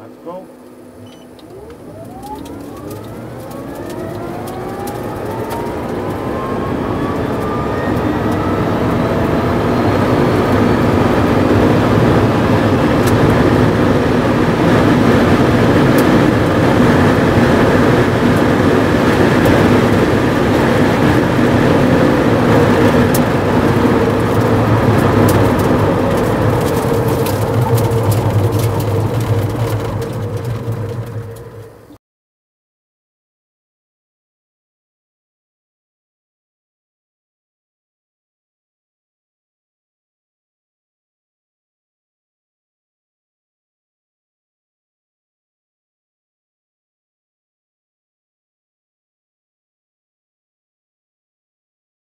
Let's go.